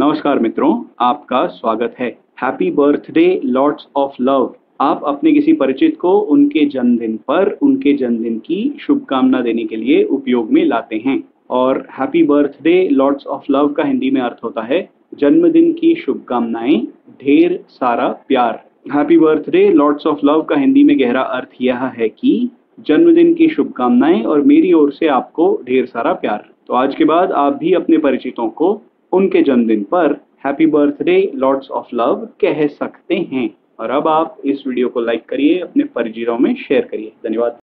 नमस्कार मित्रों, आपका स्वागत है। Happy birthday lots of love आप अपने किसी परिचित को उनके जन्मदिन पर, उनके जन्मदिन की शुभकामना देने के लिए उपयोग में लाते हैं। और happy birthday lots of love का हिंदी में अर्थ होता है, जन्मदिन की शुभकामनाएँ, ढेर सारा प्यार। Happy birthday lots of love का हिंदी में गहरा अर्थ यह है कि जन्मदिन की शुभकामनाएँ और मेरी ओर से आपको ढेर सारा प्यार। तो आज के बाद आप भी अपने परिचितों को उनके जन्मदिन पर happy birthday lots of love कह सकते हैं। और अब आप इस वीडियो को लाइक करिए, अपने परिजनों में शेयर करिए। धन्यवाद।